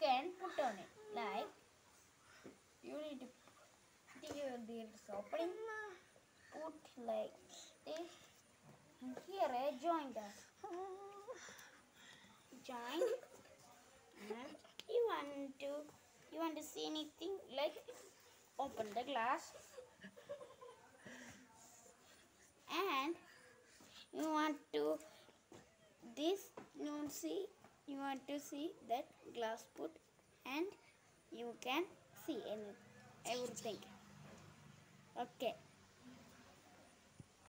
can put on it. Like you need to here this opening put like this. And here eh, a joint us join. And you want to you want to see anything? Like open the glass. And you want to this you want see you want to see that glass put and you can see any everything. Okay